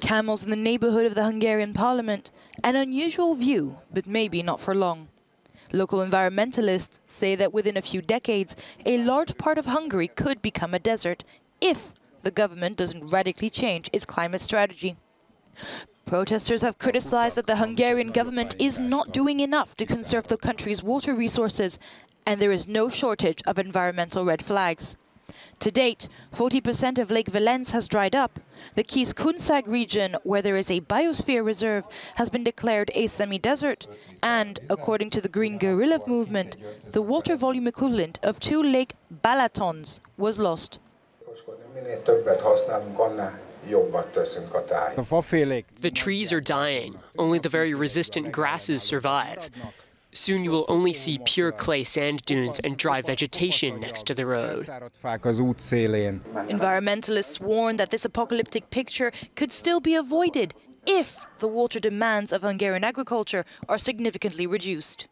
Camels in the neighborhood of the Hungarian parliament. An unusual view, but maybe not for long. Local environmentalists say that within a few decades, a large part of Hungary could become a desert if the government doesn't radically change its climate strategy. Protesters have criticized that the Hungarian government is not doing enough to conserve the country's water resources, and there is no shortage of environmental red flags. To date, 40% of Lake Velence has dried up. The Kiskunság region, where there is a biosphere reserve, has been declared a semi-desert. And, according to the Green Guerrilla movement, the water volume equivalent of two Lake Balatons was lost. The trees are dying. Only the very resistant grasses survive. Soon you will only see pure clay sand dunes and dry vegetation next to the road. Environmentalists warn that this apocalyptic picture could still be avoided if the water demands of Hungarian agriculture are significantly reduced.